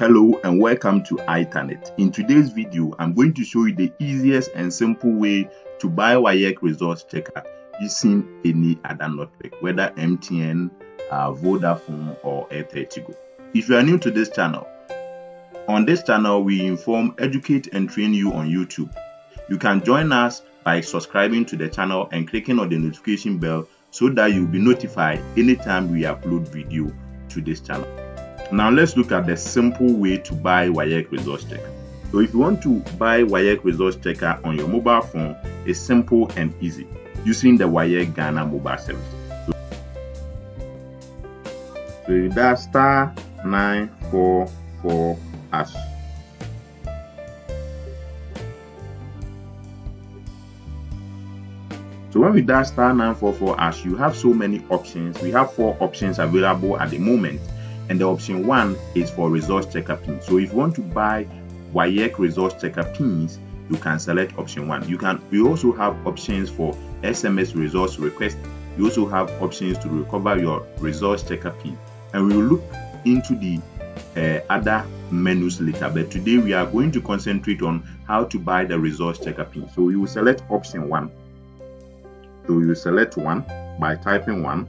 Hello and welcome to Itenert. In today's video, I'm going to show you the easiest and simple way to buy WAEC results checker using any other network, whether MTN, uh, Vodafone or Airtel If you are new to this channel, on this channel we inform, educate and train you on YouTube. You can join us by subscribing to the channel and clicking on the notification bell so that you'll be notified anytime we upload video to this channel. Now let's look at the simple way to buy WAEC Result Checker. So if you want to buy WAEC Result Checker on your mobile phone, it's simple and easy using the WAEC Ghana mobile service. So, so dial star 944 hash. So when we dial star 944 hash, you have so many options. We have four options available at the moment and the option one is for result checker pin. So if you want to buy WAEC result checker pins, you can select option one. You can we also have options for SMS result request. You also have options to recover your result checker pin. And we will look into the uh, other menus later. But today we are going to concentrate on how to buy the result checker pin. So you will select option one. So you select one by typing one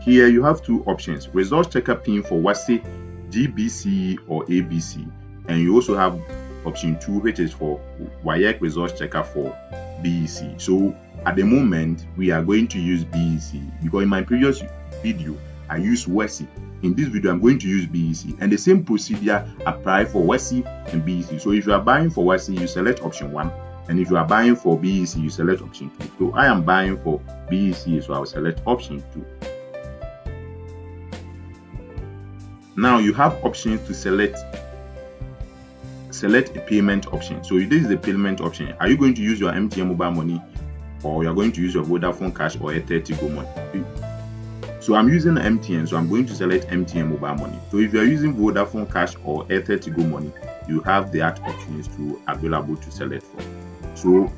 here you have two options, result checker pin for WASSCE, GBC or ABC. And you also have option two, which is for WAEC result checker for BEC. So at the moment, we are going to use BEC because in my previous video, I used WASSCE. In this video, I'm going to use BEC. And the same procedure apply for WASSCE and BEC. So if you are buying for WASSCE, you select option one. And if you are buying for BEC, you select option two. So I am buying for BEC, so I will select option two. Now you have options to select select a payment option. So this is the payment option. Are you going to use your MTN mobile money or you are going to use your Vodafone cash or Airtel Tigo money? So I'm using MTN, so I'm going to select MTN mobile money. So if you are using Vodafone cash or Airtel Tigo money, you have that options to available to select for. So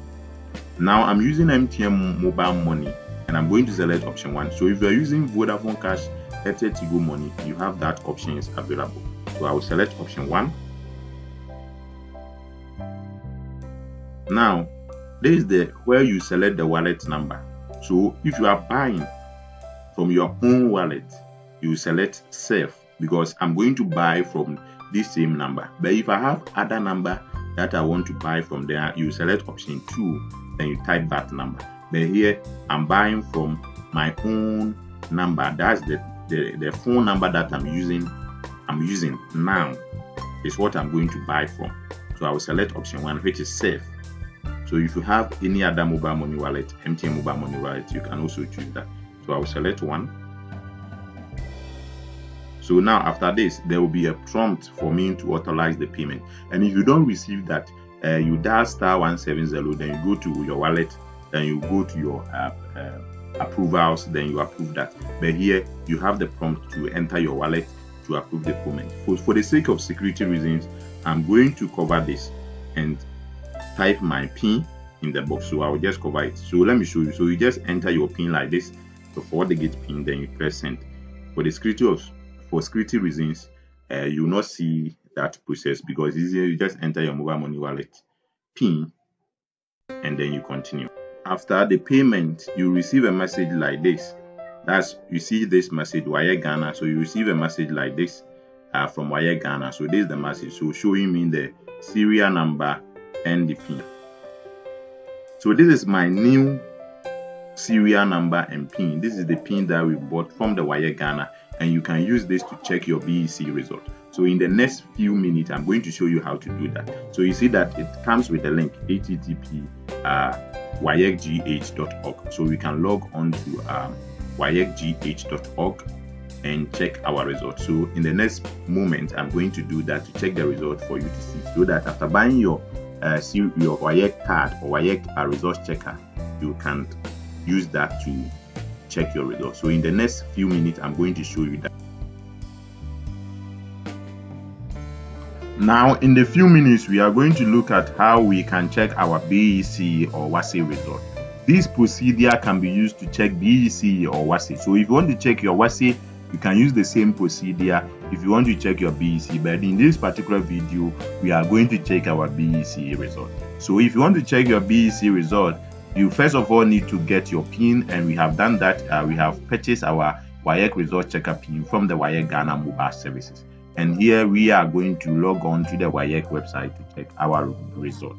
now I'm using MTN mobile money and I'm going to select option one. So if you are using Vodafone cash Airtel Tigo Money, you have that options available. So I will select option one. Now, this is the where you select the wallet number. So if you are buying from your own wallet, you select self because I'm going to buy from this same number. But if I have other number that I want to buy from there, you select option two, then you type that number. But here I'm buying from my own number. That's the the, the phone number that I'm using I'm using now is what I'm going to buy from. So I will select option one, which is safe. So if you have any other mobile money wallet, MTN mobile money wallet, you can also choose that. So I will select one. So now after this, there will be a prompt for me to authorize the payment. And if you don't receive that, uh, you dial star 170, then you go to your wallet, then you go to your app. Uh, approvals, then you approve that. But here you have the prompt to enter your wallet to approve the payment. For, for the sake of security reasons, I'm going to cover this and type my PIN in the box. So I'll just cover it. So let me show you. So you just enter your PIN like this. So for the gate PIN, then you press send. For the security of for security reasons, uh, you will not see that process because easier. You just enter your mobile money wallet PIN and then you continue after the payment you receive a message like this. That's you see this message WAEC Ghana. So you receive a message like this uh, from WAEC Ghana. So this is the message. So showing me the serial number and the pin. So this is my new serial number and pin. This is the pin that we bought from the WAEC Ghana. And you can use this to check your BEC result. So in the next few minutes i'm going to show you how to do that. So you see that it comes with a link http uh, waecgh.org. So we can log on to um, waecgh.org and check our results. So in the next moment, I'm going to do that to check the result for you to see, so that after buying your uh, your WAEC card or WAEC uh, results checker, you can use that to check your results. So in the next few minutes, I'm going to show you that. Now, in the few minutes, we are going to look at how we can check our BEC or WASSCE result. This procedure can be used to check BEC or WASSCE. So if you want to check your WASSCE you can use the same procedure if you want to check your BEC but in this particular video we are going to check our BEC result so if you want to check your BEC result you first of all need to get your pin and we have done that uh, we have purchased our WAEC result checker pin from the WAEC Ghana mobile services and here we are going to log on to the WAEC website to check our result.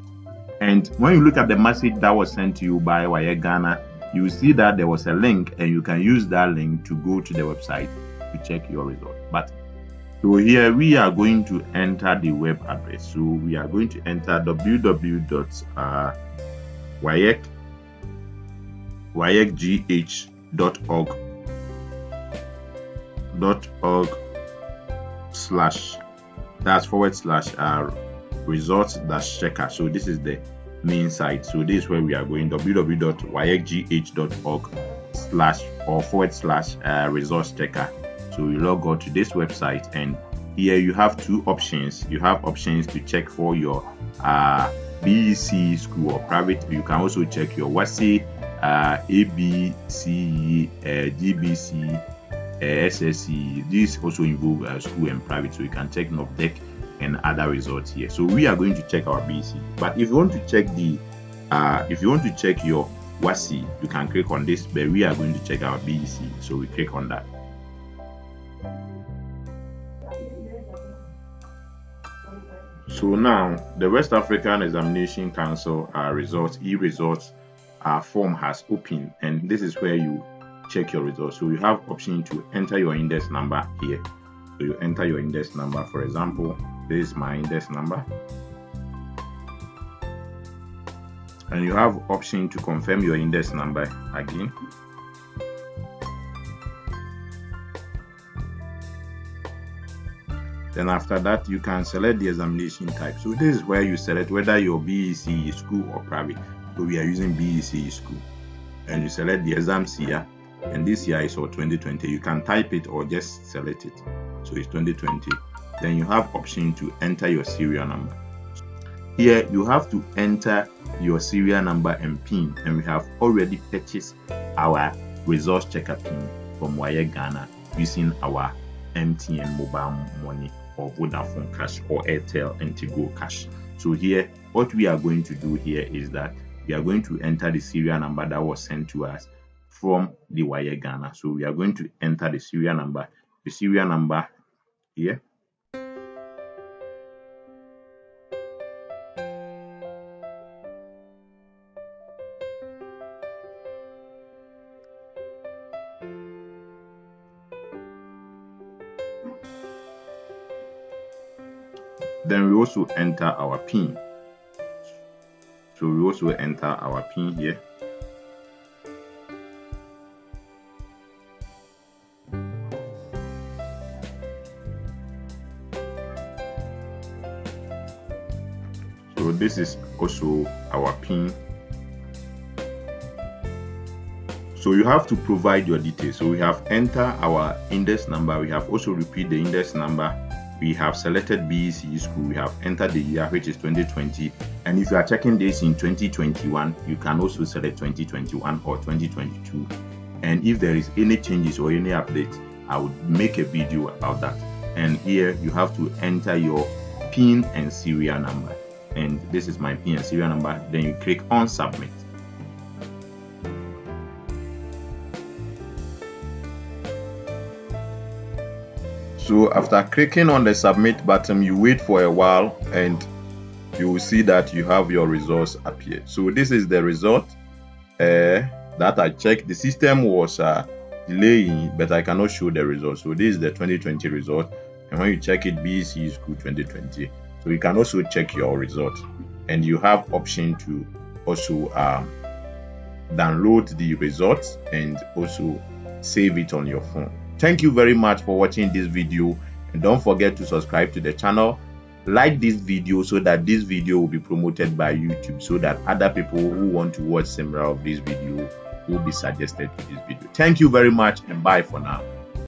And when you look at the message that was sent to you by WAEC Ghana you see that there was a link and you can use that link to go to the website to check your result. But so here we are going to enter the web address. So we are going to enter www.waec waecgh.org uh, dot org slash that's forward slash uh, results dash checker. So this is the main site. So this is where we are going www.waecgh.org slash or forward slash uh, results checker. So you log on to this website and here you have two options. You have options to check for your uh, BEC school or private. You can also check your WASSCE uh, ABC uh, GBC SSE these also involve uh, school and private so you can check NOVDEC and other results here. So we are going to check our BC. but if you want to check the uh, if you want to check your WASSCE you can click on this but we are going to check our BEC so we click on that. So now the West African Examination Council uh, results, e-results uh, form has opened and this is where you check your results. So you have option to enter your index number here. So you enter your index number. For example, this is my index number. And you have option to confirm your index number again. Then after that, you can select the examination type. So this is where you select whether your BEC is school or private. So we are using BEC school. And you select the exams here. And this year is for 2020. You can type it or just select it. So it's 2020. Then you have option to enter your serial number. Here you have to enter your serial number and PIN. And we have already purchased our result checker PIN from WAEC Ghana using our MTN mobile money or Vodafone Cash or Airtel and Tigo Cash. So here, what we are going to do here is that we are going to enter the serial number that was sent to us from the WAEC Ghana. So we are going to enter the serial number. The serial number here. then we also enter our pin so we also enter our pin here so this is also our pin. So you have to provide your details. So we have enter our index number. We have also repeat the index number. We have selected BEC school, we have entered the year which is 2020 and if you are checking this in 2021 you can also select 2021 or 2022 and if there is any changes or any updates I would make a video about that. And here you have to enter your pin and serial number and this is my and serial number then you click on submit. So after clicking on the submit button you wait for a while and you will see that you have your results appear so this is the result uh, that i checked. The system was uh, delaying but i cannot show the result. So this is the 2020 result. And when you check it BEC school 2020 so you can also check your result and you have option to also um, download the results and also save it on your phone Thank you very much for watching this video and don't forget to subscribe to the channel. Like this video so that this video will be promoted by YouTube so that other people who want to watch similar of this video will be suggested to this video. Thank you very much and bye for now.